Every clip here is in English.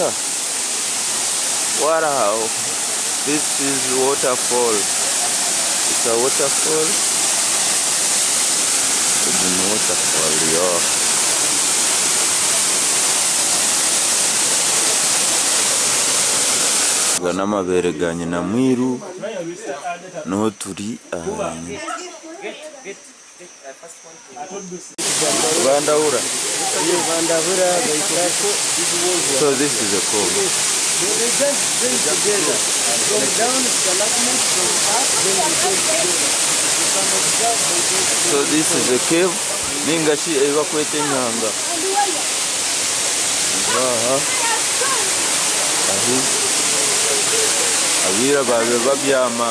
water. Wow, this is waterfall. It's a waterfall. It's a waterfall, yeah. Aya n'amabere ga nyina mwiru niho turi ahantu bandahura bandahura bayishyirako so this is a cove they just bring together from down development from up then we go together they so this is a cave ningashi eyi bakweta enyanga aha ahi abira babe babyama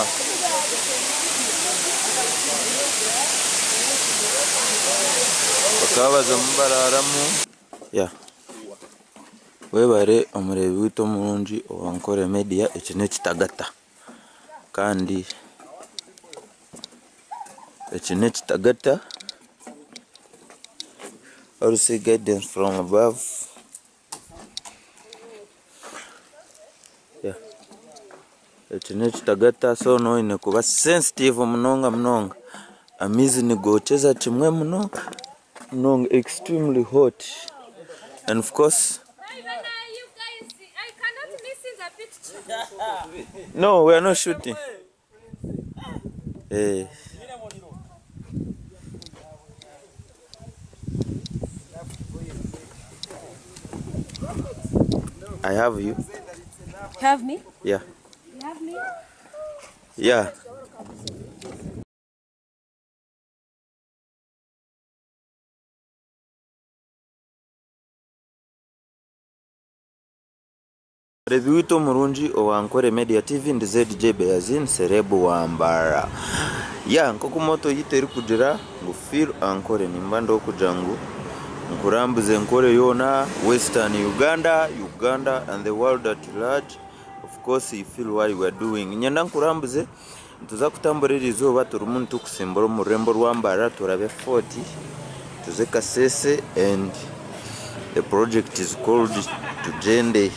bakaba bazamu bararamu ya. Webare omureebi witu omurungi owankore media eki n'ekitagata kandi eki n'ekitagata see guidance from above. Eki n'ekitagata so noine kuba sensitive munonga munonga. Amaizi nigokyeza kimwe muno munonga extremely hot and of course Ivan, you guys, I cannot miss in the picture. no we are not shooting eh I have you. You have me? Yeah. You have me? Yeah. Revi witu omurungi owankore media tv ndi zdj beazin serebu wambara ya nk'oku moto yite erikugira ngu feel ankore nimba ndokugira ngu nkurambuze nkore yona western uganda uganda and the world at large. Of course you feel what you are doing. Nyenda nkurambuze tuza kutambura iri izooba turimu nitukusimbura omu rurembo rwambara turabe 40 tuze kasese and the project is called tugende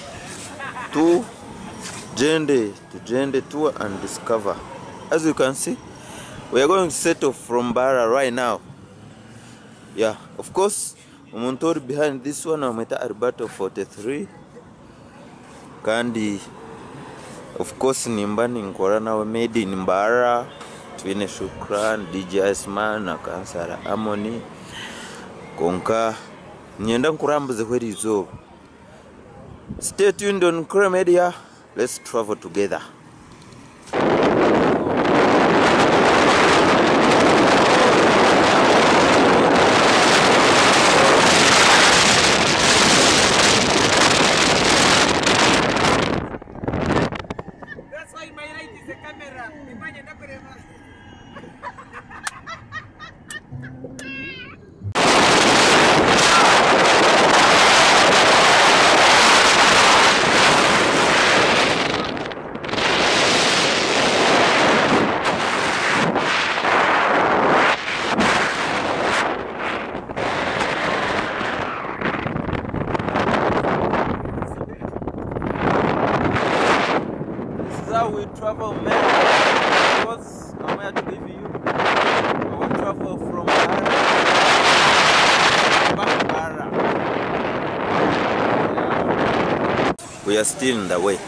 to Jende, to Jende tour and discover. As you can see, we are going to set off from Bara right now. Yeah, of course, umuntu uri behind this one amwita Alberto 43 kandi of course nimba ninkora nawe made in Mbara twine Shukran, DJ Asman na Kansara Amoni konka nyenda nkurambuze eri izooba Stay tuned on Crew Media. Let's travel together. That's why my right is the camera. Imagine that kurema. This is how we travel, man. Because I'm here to give you our travel from Bara back to Bara. Yeah. We are still in the way.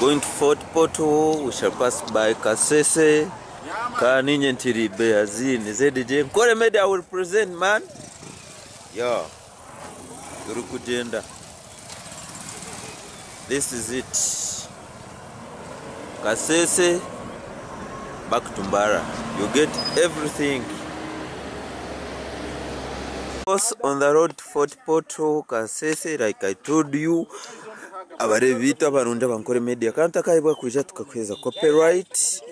Going to Fort Porto, we shall pass by Kasese, Kaninye Ntiri Beazin, ZDJ. Mkore Media will present, man. Yeah. Turi kugenda. This is it. Kasese back to Mbara. You get everything. On the road to Fort Porto, Kasese, like I told you, abarebi bitu abarungi abankore media. Kandi takayibwa kuja tukakweza copyright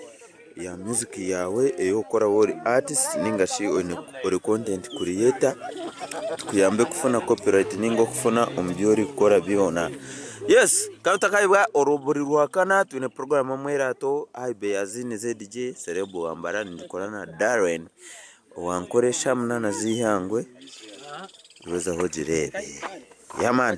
ya music yawe eyokora wori artist ningashi ori content creator. Tukuyambe kufuna copyright ninga okufuna umbyori kora byona. Yes kandi takayibwa oruburi rwakana twine program amwe erato aibe yazini zdj serebu wambara nindikora na darren owankoresha munana zihangwe. Iwezaho hojirebe yamani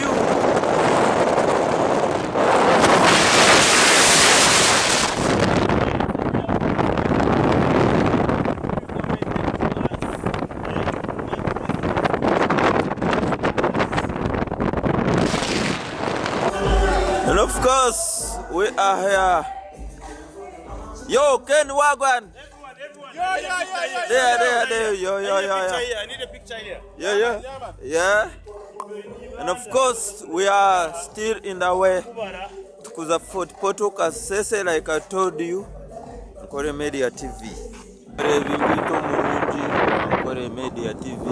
we yeah. Yo, Ken Wagwan. There, there, there. Yo, yo, yo, yo. I need a picture here. Yeah, yeah. Yeah. And of course, we are still in the way. Tukuza Fort Porto Kasese, like I told you. Nkore Media TV. Nkore Vivito Murunji. Nkore Media TV.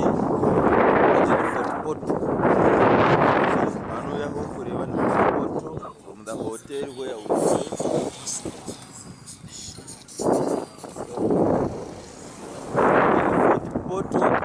Fort Poto. hotel where we stay. So, we bought one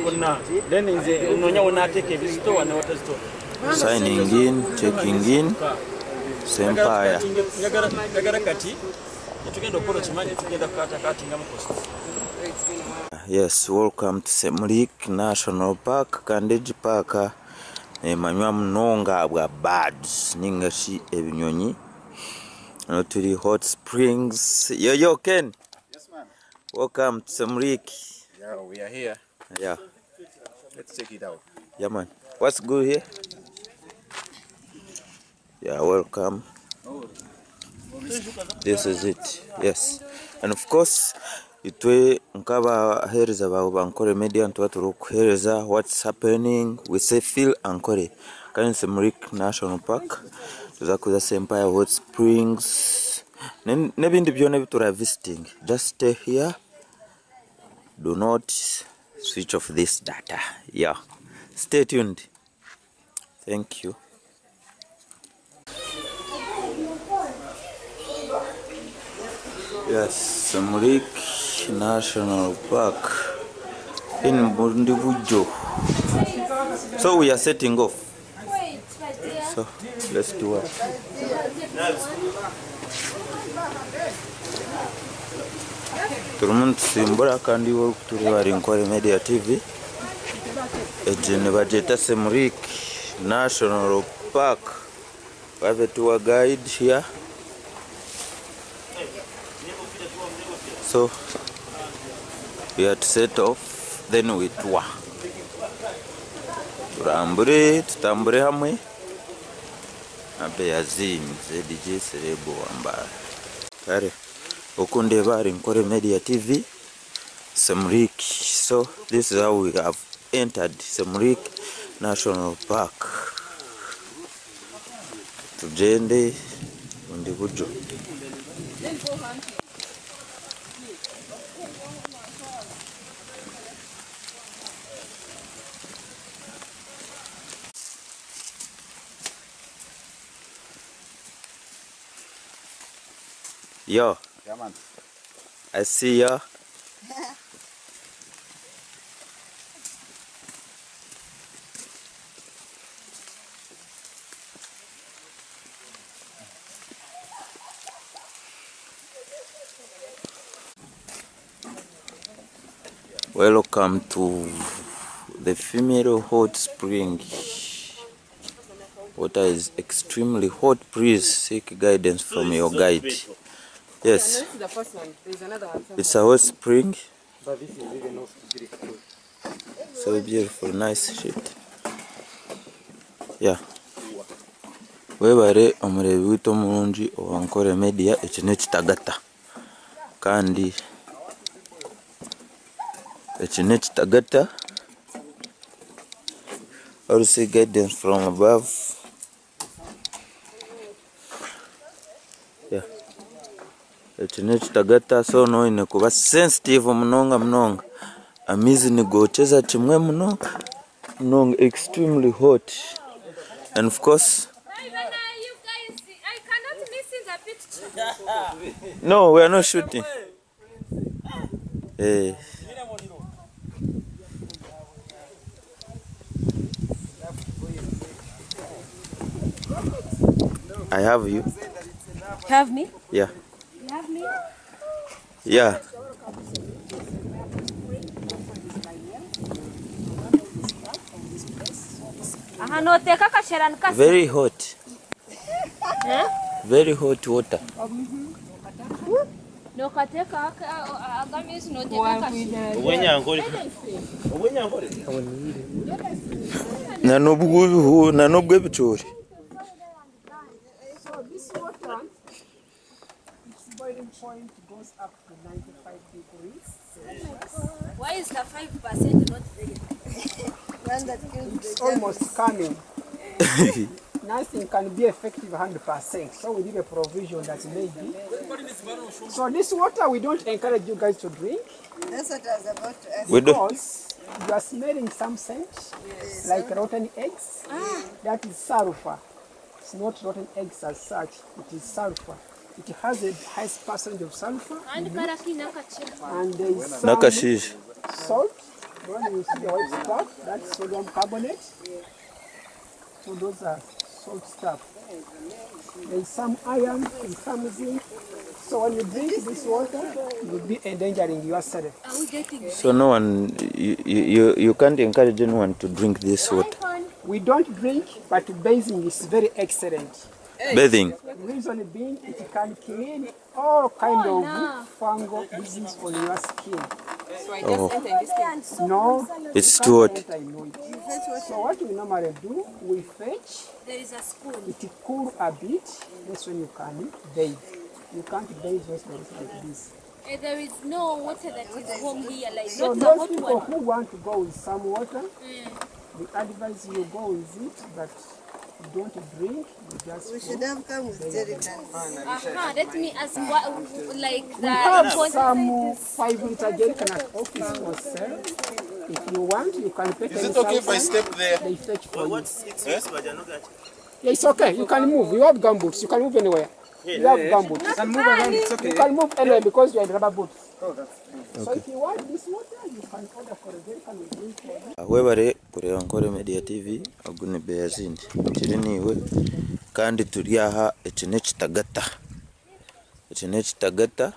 bonna then nze Signing in, checking in, same njagala kati netugenda okukola okimanyi tugenda kukatakatingamu kosti Yes, welcome to Semlik National Park, Kandeji Park. Emanywa munonga bwa birds ningashi ebinyonyi. Hano tuli hot springs. Yo yo Ken. Yes, man. Welcome to Semlik. Yeah, we are here. Yeah, Let's check it out. yeah man. What's good here? Yeah, welcome. This is it. Yes. And of course, itwe nk'abahereza bawe bankore media ntuba turi kuhereza what's happening we say feel ankore kandi Semrik National Park tuzakuza Sempire Hot Springs n'ebindi byona bitura visiting just stay here do not switch off this data. Yeah. Stay tuned. Thank you. Yes Semrik National Park in Bundibugyo so we are setting off. Wait, right there. so let's do it ntusimbura kandi wo tureba ari nkore media tv eje nibagyeta semurik national park. Have guide here. So we had set off then we tour turambure tutambure hamwe. Abe yazim zdj serebo wambara kare uku Bari nkore media tv semrik so this is how we have entered semrik national park. Tugende undi buryo yo Come on. I see ya. Welcome to the female hot spring. Water is extremely hot. Please seek guidance from your guide yes is the first one. There's another one. it's a hot spring But this is even off food. so beautiful nice shit yeah webare omureebi witu omurungi owankore media eki n'ekitagata kandi eki n'ekitagata see guidance from above eki n'ekitagata so noine kuba sensitive munonga munonga amaizi nigokyeza kimwe munonga munonga extremely hot and of course Even you guys, I cannot miss in the picture. No, we are not shooting. Eh. I have you. Have me? Yeah. Yeah. ahantu hoteka akasherani kasa very hot. Eh? Very hot water. Nokateka agamizi noteka kasherani na nubwo ibihu na nubwo ibicuri point goes up to 95 degrees. Why is the 5% not there? It's almost coming. Nothing can be effective 100%. So we did a provision that maybe. So this water we don't encourage you guys to drink That's what I was about to ask. We do. because you are smelling some scent like rotten eggs. Ah. That is sulfur. It's not rotten eggs as such. It is sulfur. It has a high percentage of sulfur And karakina akachera. and there is some Nakashish. salt. When you see the white stuff, that's sodium carbonate. So those are salt stuff. There is some iron and some zinc. So when you drink this water, you will be endangering yourself. Are So no one you, you you can't encourage anyone to drink this water. We don't drink, but bathing is very excellent. Bathing. Reason being, it can clean all kind Oh, of no. fungal disease on your skin. So I just enter in this thing. No, It's too hot. enter in it. So what we normally do, we fetch There is a spoon. it cool a bit, that's when you can bathe. You can't bathe just like this. Eh, There is no water that is warm here, like So not those hot people one. who want to go with some water, Mm. we advise you go with it, but you don't drink, you just We should have come with jerry cans. Aha, let me ask what, like We the have some five liter jerry can at office for sale. If you want, you can pay Is it okay if I step there? They fetch for you. Yeah, it's okay. You can move. You have gumboots. You can move anywhere. You have gumboots. You can move around. It's okay. You can move anywhere because you are in rubber boots. webare kureba nkore media tv agune beya zindi kiri ni we kandi turi aha eki nekitagata. Eki nekitagata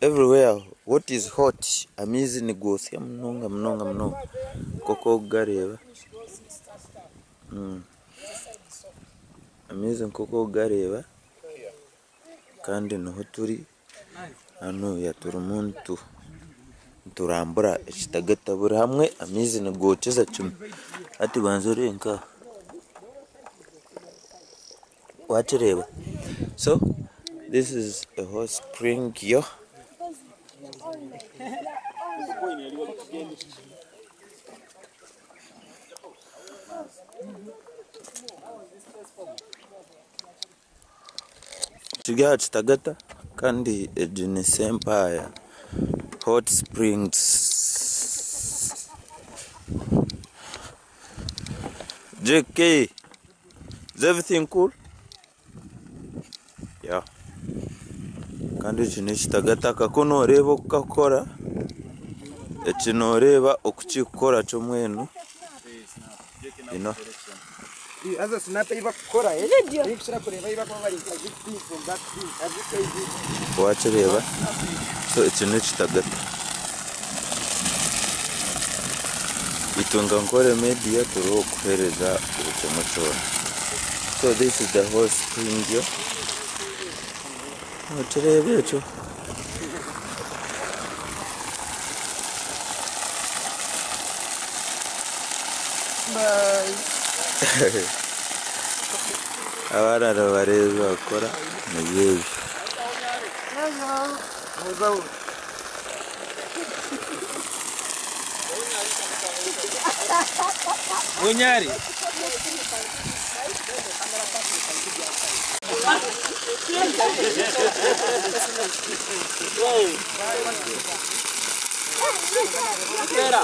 everywhere what is hot? Amaizi nigosya munonga munonga munonga. Nk'uko ogareeba hmm. amaizi nk'uko ogareeba kandi ni ho turi. Hanuya turi muntu turambura ekitagata buri hamwe amaizi nigokyeza kimwe hati banza orenka wakireeba. So this is a hot spring yo. Turi aha kitagata. Kandi egi ni sempaya hot springs. Jk is everything cool? Yeah. Kandi eki nekitagata kako nooreeba okukakora? Eki nooreeba okukikukora kyo mwenu you know Sasa sinapeiva iri kureva iva kwavari hazvipinzi wachireva so chinhu chitagata itunga nkore media turi okuhereza urukomo chona so this is the whole spring yo otireva echo Bye. abana bareza bakora ni byiza bunyari Espera.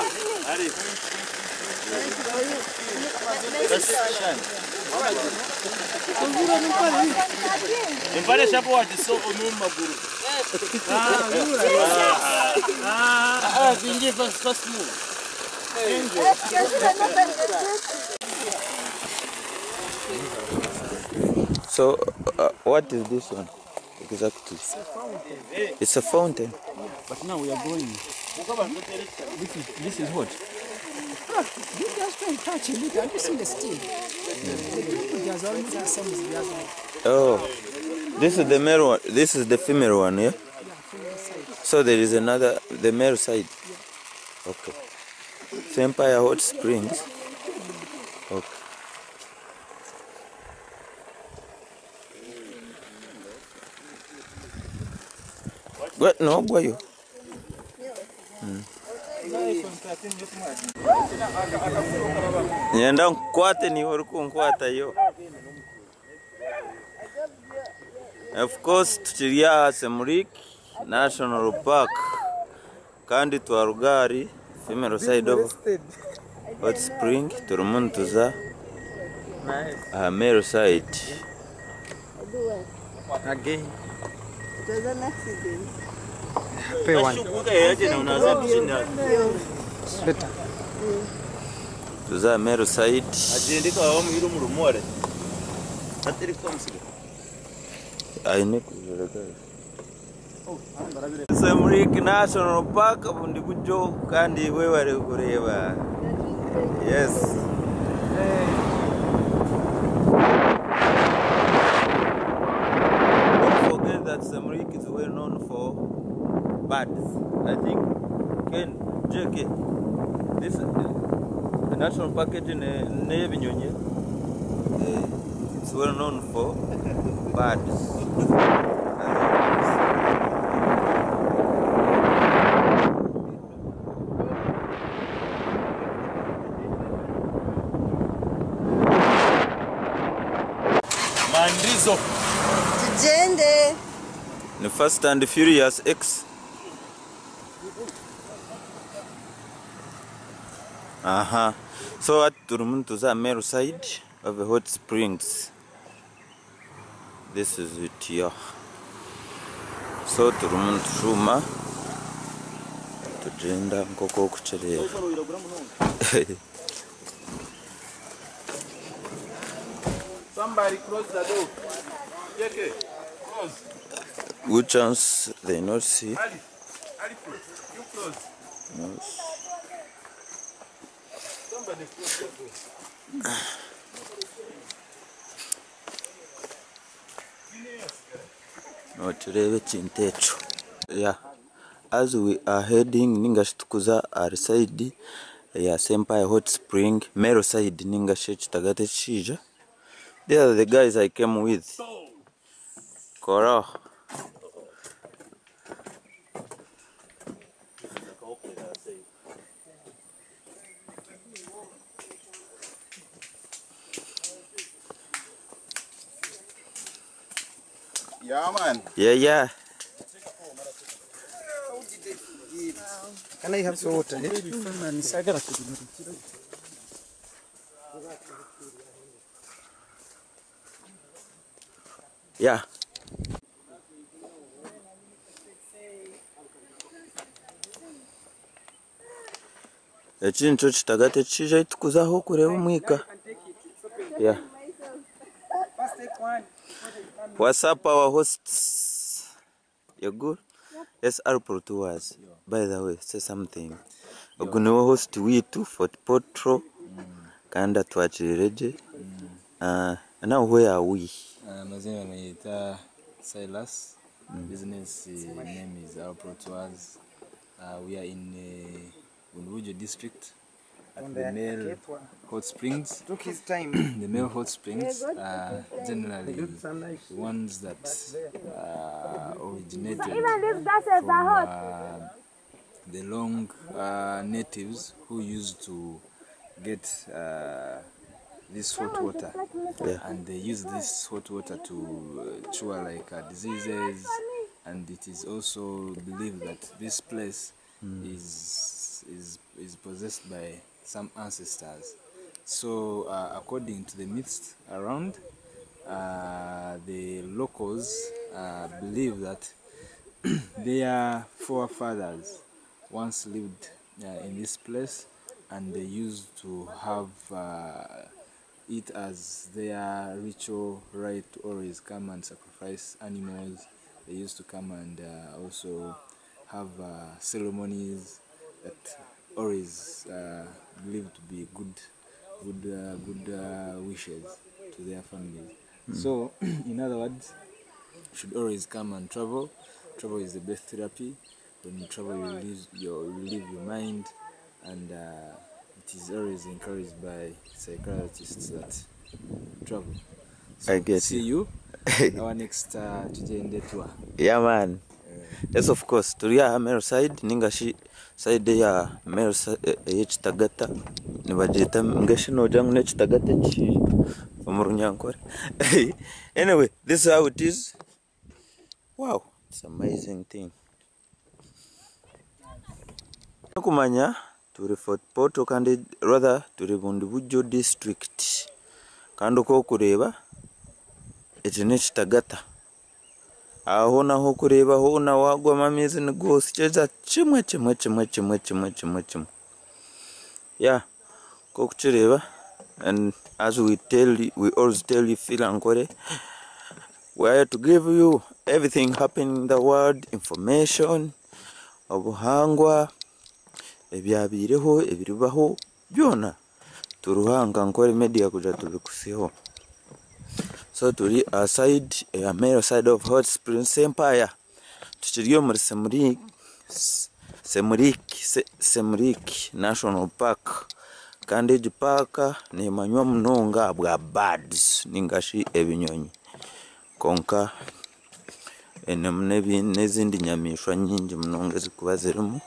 So uh, what is this one exactly it's a fountain But now we are going. This is, this is what? You just don't touch it. Have you seen the one. oh this is the male one. This is the female one yeah? So there is another the male side. Okay. So empire hot springs. Okay. Gwe- no gwayo nyenda nkwate niwe oriku kunkwata yo of course tukiri aha semurik national park kandi twarugari female side of hot spring turimu nituza aha male side Again. Pay one. Better. tuzamere usayidi agenda aho muhira umurumore atari twamusiga ayi ni kujaragara oh, se muri national park bundi buryo kandi we bari kureba yesi national park in Nebinyonye, uh, it's well known for birds. Mandrizo. Tujende. The Fast and Furious X. Aha. So at the Meru side of the hot springs. This is it here. So Turmun Shuma. Tugenda nkoko kucherera. Somebody close the door. Yeke. Close. Good chance they not see. Ali. Ali close. You close. Yes. Somebody close the. No, turebe kintu ekyo yeah. as we are heading ningashi tukuza ari side ya Empire Hot Spring Mero side ningashi ekitagata ekishija there are the guys I came with Koro Yeah, man. yeah yeah Can I have some water? yeah eki nikyo kitagata ekishija ekitukuzaho kureba omwika yeah What's up, our hosts? You're good? Yep. Yes, Pro to us. By the way, say something. ogu niwe host witu fort potro Kanda kandi Mm. Uh, and now where are we Uh, mazina naita Silas. Mm. Business uh, name is Alpro Tours. Uh, we are in uh, Unvujo district at the male hot springs. Took his time. the male hot springs are generally ones that uh, originated from uh, the long uh, natives who used to get uh, this hot water. Yeah. and they use this hot water to uh, cure like uh, diseases. And it is also believed that this place is, is is possessed by some ancestors so uh, according to the myths around uh, the locals uh, believe that their forefathers once lived uh, in this place and they used to have uh, it as their ritual right to always come and sacrifice animals. They used to come and uh, also have ceremonies that always uh, believed to be good, good, uh, good uh, wishes to their families. So, in other words, you should always come and travel. Travel is the best therapy. When you travel, you release your, you relieve your mind, and uh, it is always encouraged by psychiatrists that travel. So, I get see you. Our next uh, Tujende tour. yeah man yes of course. Turi aha mero side ningashi side ya mero sa- eh, ey'ekitagata nibagyeta ngashi nogira ngu n'ekitagata ki omu runyankore anyway this is how it is. Wow it's amazing thing. Nokumanya turi fort Portal kandi rather turi bundi bujjo district. Kandi uko okureeba eki n'ekitagata aho naho kureebaho na ni amaizi nigosikiriza kimwe kimwe kimwe kimwe kimwe kimwe kimwe ya kokukireeba and as we tell you, we always tell you feel ankore we are to give you everything happening in the world information obuhangwa ebyabireho ebiribaho byona. Turuhanga nkore media kuja tubikuseho so turi aside ya mero side of hot springs empire. Tukiriyo muri semurik semurik Se- semurik national park. Kandi egi paaka nemanywa munonga bwa birds ningashi ebinyonyi. Konka enemu n'ezindi nyamaishwa nyingi munonga ezikuba zirimu.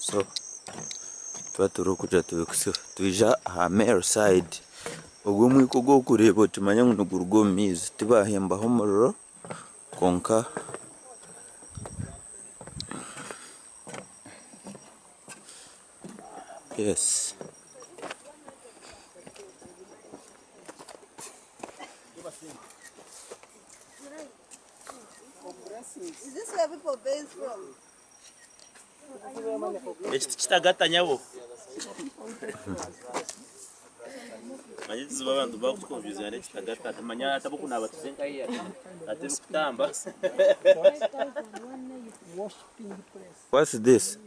So tuba tubikuseho twija aha mare side. Ogwo omwiko gw'okureeba otimanya ngu niguruga omu maizi tibahembaho omuriro konka. Yes. Is this where people base from? Ekiti kitagata nyabo manye tuziba abantu bakutukonfyuzinga n'ekitagata tumanya atabukunaaba tuzenkahiya ate bikutamba what's this?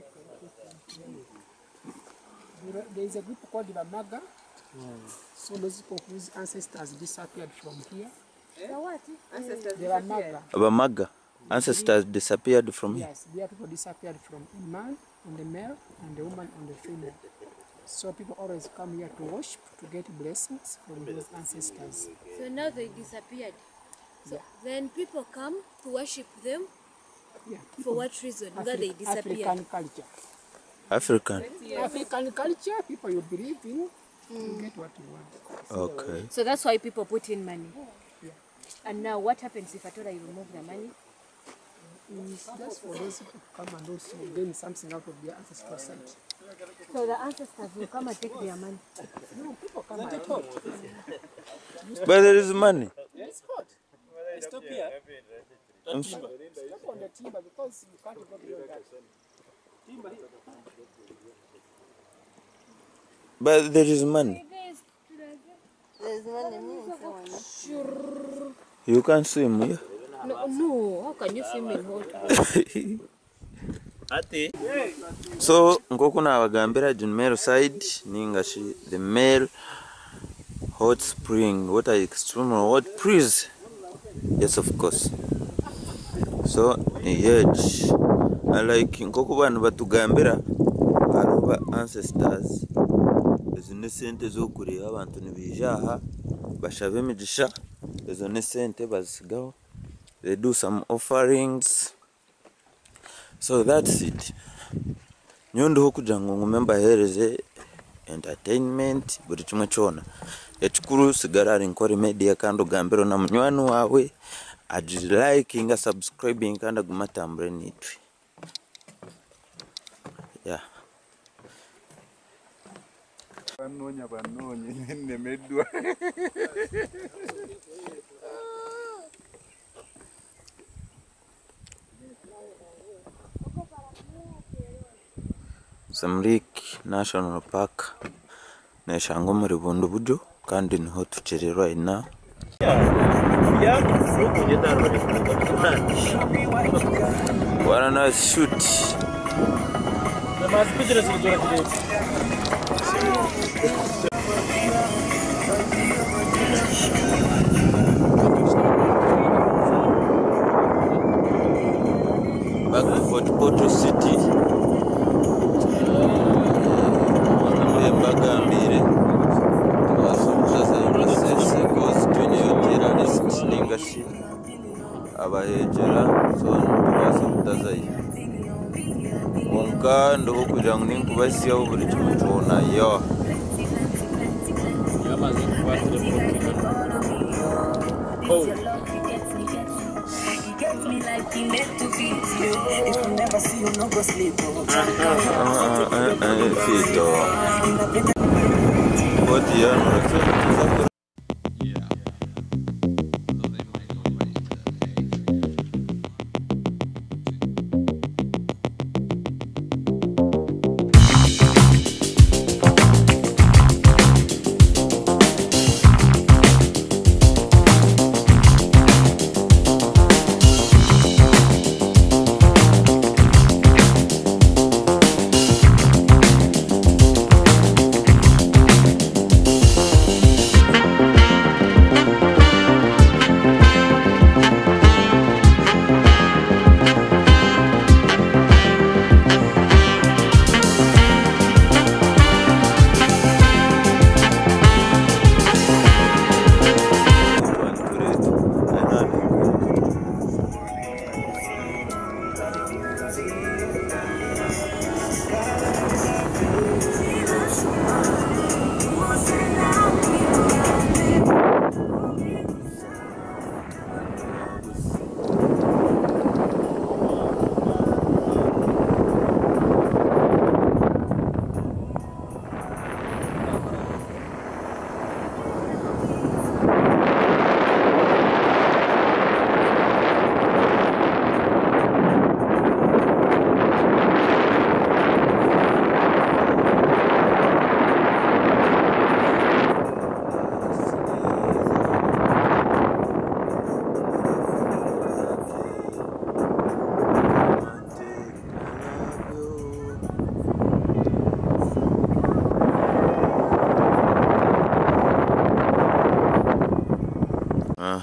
There there is a group called the Bamaga. So those people whose ancestors disappeared from here. The Bamaga. Abamaga ancestors disappeared from here Yes, there people disappeared from a man on the male and the woman on the female. So people always come here to worship to get blessings from those ancestors. So now they disappeared. So then people come to worship them Yeah. for what reason? That they disappeared. African culture. african African culture, people you believe in, you get what you want. okay So that's why people put in money. Yeah. And now what happens if at all I remove the money? It's just for those people to come and also gain something out of their ancestral site. So the ancestors will come and take their money. No, people come and talk. but there is money It's hot. Stop here. Stop on the timber because you can't go beyond that. but there is money There's money. in me and someone else. you can swim yeah? No, no, how can you swim in hot water? ati? So nkoku nabagambira junmero side ningashi the male hot spring water extremely hot breeze yes of course. So yet like nkoku bantu batugambira hariho ba ancestors ezo ne sente z'okureeba abantu nibaija aha bashaba emigisha ezo ne sente bazisigaho they do some offerings. So that's it. Nyowe ndiho kugira ngu ngume mbahereze entertainment buri kimwe kyona ekikuru sigara ari nkore media kandi ogambire na munywani wawe. Agilikinga subscribing kandi agume atambure n'itwe yeah. banonya banonye nemeddwa Zamuriki nashono paka neshanga omuri bundi buryo kandi ni ho tukiri right now shoot. Back for Porto City. bagambire abasumujaza yunasese konstituni yotira ningashi abahejera. Zonu twasamutazayi konka ndoho kugira ngu ninkubasiyaho buri kimwe cyona yo. Yamaze kuba telefone ah, fito koti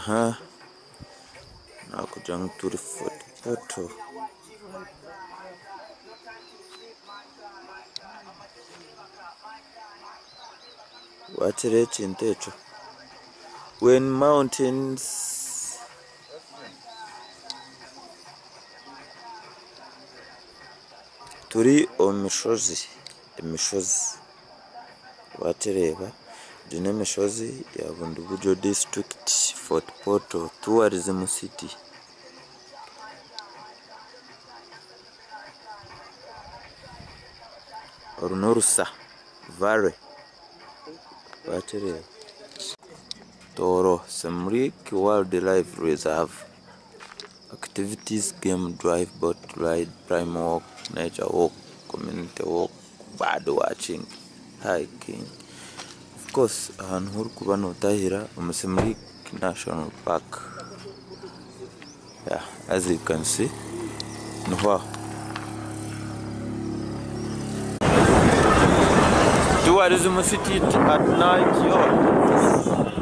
aha. Nakugira ngo turi foto watere chintecho when mountains turi omusozi emisozi watereba egi ya Bundibugyo district Fort Portal tourism city. Oru n'orusa valley wakireeba Toro Semrik Wildlife Reserve. Activities game drive boat ride prime walk nature walk community walk bird watching. Hiking rwose ahantu nk'uru ku bantu batahira bameze muri nashonal park. Yeah, as you can see. Ni hwaho tourism city at night yo.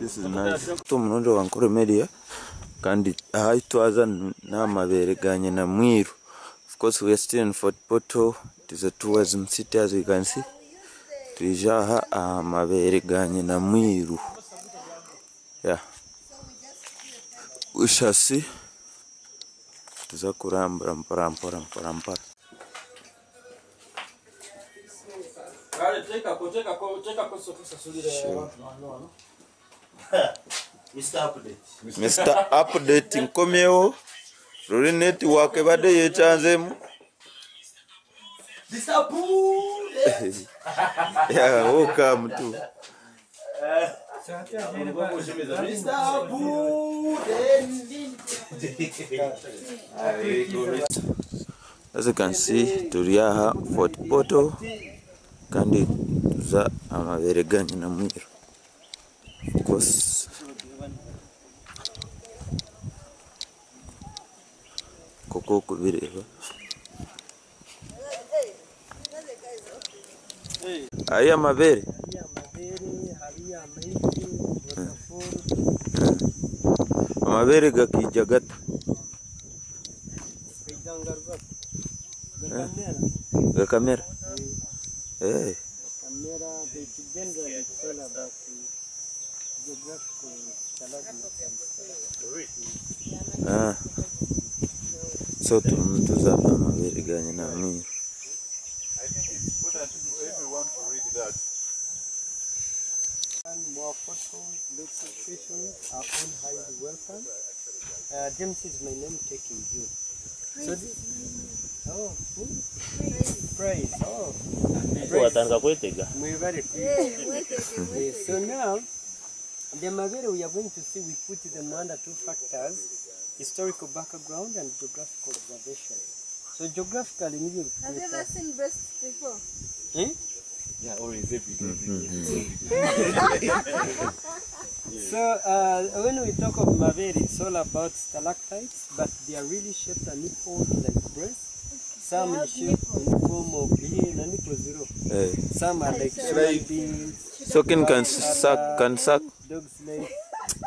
this is nice. To munondo wa nkore media. Kandi haitwaza twaza n'amabere ganye na mwiru. Of course we are still in fort poto it is a tourism city as you can see. Tuje aha mabere ganye na mwiru. Yeah. See tuza kurambura mpora mr update. Nkomyewo luli netiwaaka ebadde yekyanzemu okamu tu. As you can see, Turiaha Fort Porto kandi za amaberenganya na mwiro rwose kuko kubireba. Aya mabere amabere gakijya gato. Gakamera. Hey. Camera, the general is all about the geographical challenges. Ah. So tumtuzapa mawili ganye na mimi. More photos, locations are all highly welcome. Uh, James is my name taking you. So oh. Praise. Oh, watandika kwetega we're very quick. Hey, wait a minute. Okay, so now, the Mavere we are going to see, we put them under two factors, historical background and geographical observation. So geographically, maybe Have you ever seen breasts before? eh? yeah always every day So uh, when we talk of Mavere, it's all about stalactites, but they are really shaped and nipples like breasts. Some have in the form of yeah, na zero. eh Some are like human beings, so can can suck can suck dog's legs,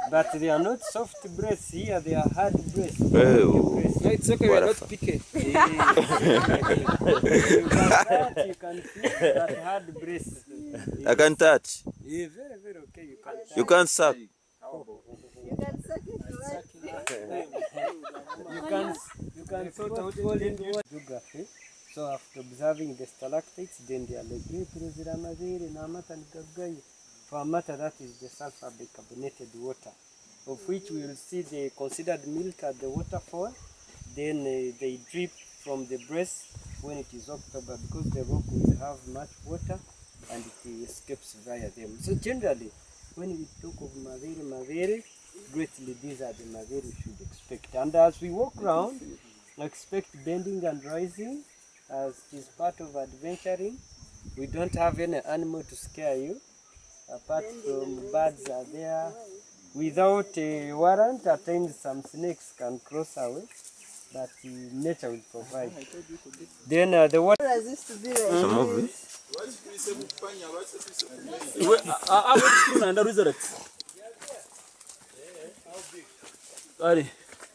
but they are not soft breasts. Here they are hard breasts. Eh, oh. breasts. No, it's okay, we're not Wonderful. picky. you can touch, you can feel that hard breasts. I can touch Yeah, very, very okay. You can touch. you can suck You can suck it right. you can you can sort out all in what geography. So after observing the stalactites, then they are like "Zira mavere na amata ni gagayo." For amata, that is the sulfur bicarbonated water, of which we will see the considered milk at the waterfall. Then uh, they drip from the breast when it is October because the rock will have much water and it escapes via them. So generally, when we talk of mavere, mavere, greatly these are the mavere we should expect. And as we walk around, expect bending and rising as it is part of adventuring. We don't have any animal to scare you. Apart from birds are there. Without a warrant, at times some snakes can cross our way, but uh, nature will provide. Then uh, the water. As used to be like It's a movie. naenda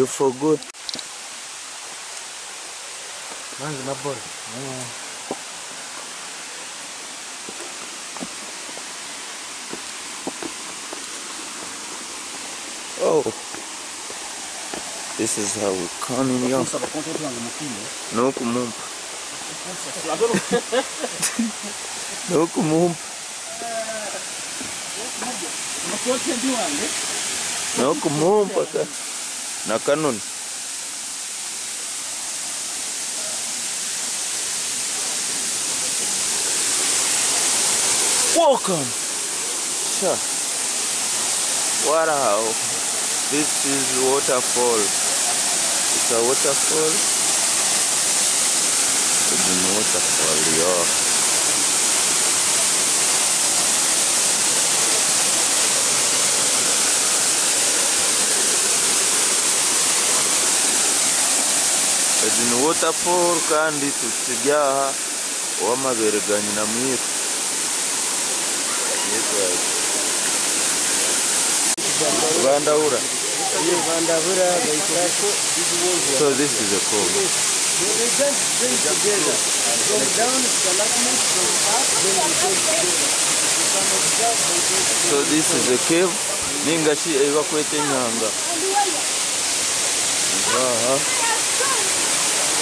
you forgot Manzi na ball. Mm. oh. This is how we come in here. Nokumumpa nokumumpa nokumumpa ka na welcome. Sure wow this is waterfall. It's a waterfall? It's a waterfall yeah ni waterfall kandi tufite ibyaha uw'amabere ga nyina mwitwa bandahura bandahura so this is a call so this is a cave. Ningashi ebakwete nyanga. Aha. uh -huh.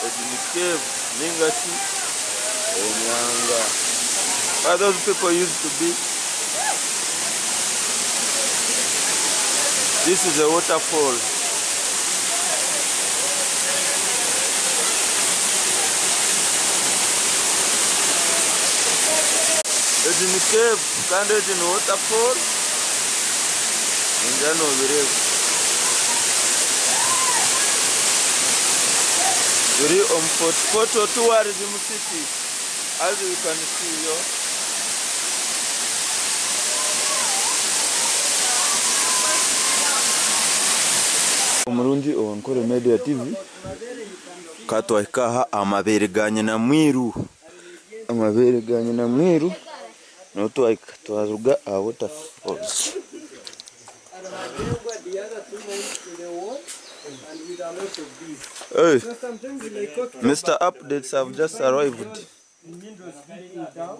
Edinikev, Lingati, Omyanga. Where those people used to be. This is a waterfall. Edinikev, Kandedin waterfall. Njano Virevu. Turi on Fort Photo Tourism City. As you can see here. Omurundi owankore media tv katwahikaha amabeere ga nyina mwiru amabeere ga nyina mwiru niho twaruga aha waterfalls The other two went to the wall, and with a lot of bees. hey, So sometimes they cook mr updates have just arrived down,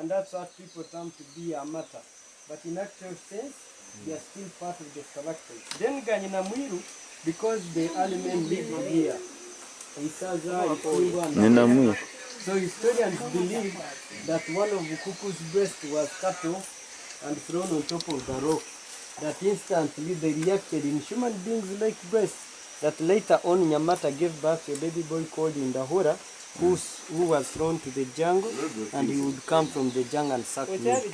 and that's what people term to be a matter. But in actual sense, they are still part of the stalactite. Then Ganyina Mwiru, because the early men lived here, Isaza, Ifungu, and nyina mwiru So historians believe that one of Bukuku's breast was cut off and thrown on top of the rock. That instantly they reacted in human beings like breasts. That later on Nyamata gave birth to a baby boy called Indahura, who's, who was thrown to the jungle and he would come from the jungle and suck milk.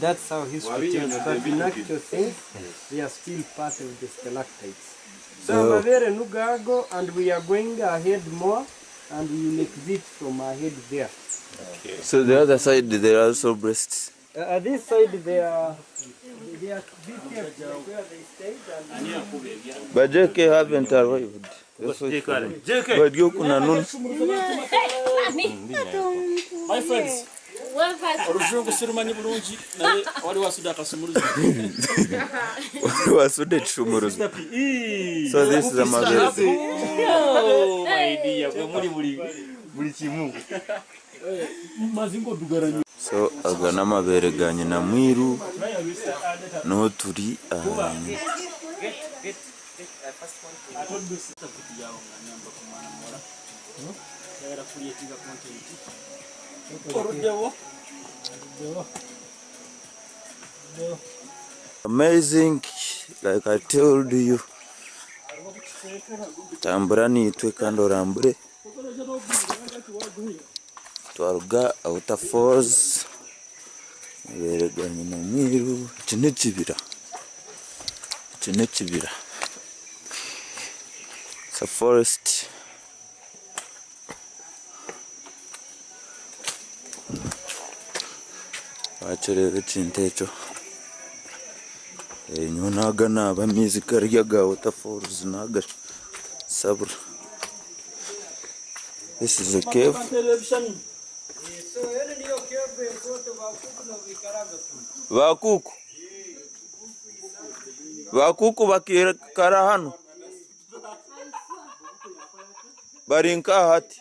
That's how history tells. But in actual sense, they are still part of the stalactites. So Oh. Mavere Nugago, and we are going ahead more, and we will exit from ahead there. so the other side there are also breasts Uh, at this side, they are ba JK have intervived. JK. But you kuna nun. Mm, my friends. wasudde kishumuruzo so this is amagezi buli kimu mazingo dugaranyo so aga n'amabere ga nyina mwiru ni ho turi aha. amazing like i told you tambura nitwe kandi orambure twaruga awuta fozi bereranye na mwiru iki ni ikibira iki ni ikibira sa foresiti wacyo rero kinteco enyo eh, naga naba amaizi gariya ga waterfalls naga sabura. This is a cave. Ebishami bakuku bakuku bakikara hano bari nkaha hati.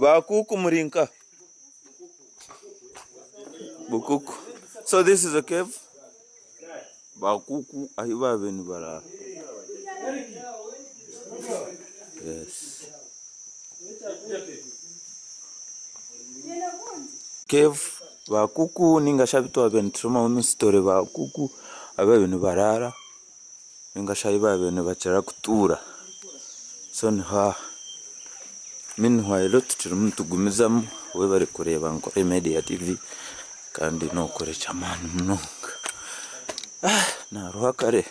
Bakuku muri nka. Bukuku so this is a cave. Bakuku ahi babeni barara Yes. Cave vakuku ningashavitwa venu tiroma mumistore vakuku ava venu varara ningashayiva venu vachera kutura so niha minhwailo tutirimu tugumizamu we bari kureba nkora media tv kandi nokore chamani munonga ah, naruha kare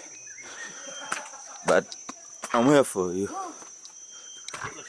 but I'm here for you.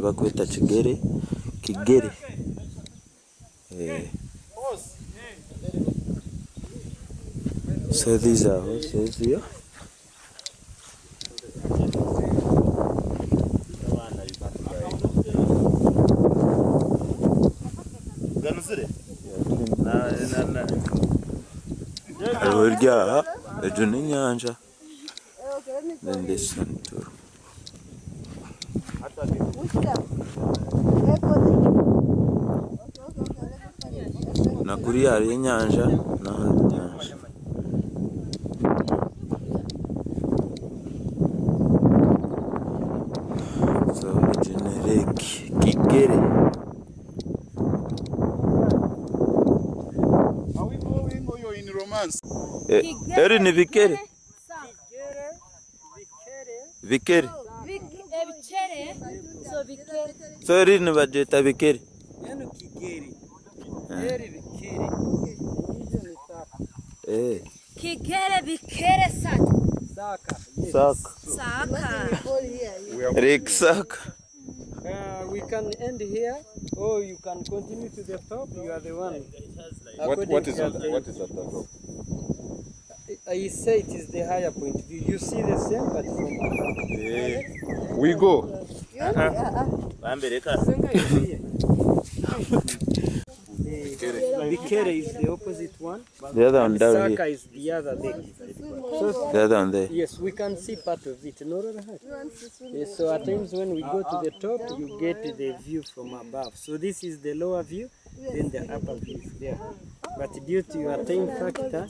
bakweta kigere kigere eh. so these are horses here. Ryaha ejo n'inyanja na kuri yariya nyanja n'ahandi nyanja Eri ni Bikere. Bikere. Bikere so eri ni bagyeta bikere Neno kigeri. Eri bikeri. Hizo ni saka. eh kigere bikere saka. Saka. Saka saka Rick saka Uh, we can end here, or you can continue to the top. You are the one. what what is on the, what is at the top? I I say it is the higher point view. You see the same, but from above. We go. Uh Senga is. The opposite one. the other one down here is the other leg. So the other one there yes, we can see part of it. Yes, so at times when we go to the top, you get the view from above. So this is the lower view, then the upper view is there. But due to your time factor,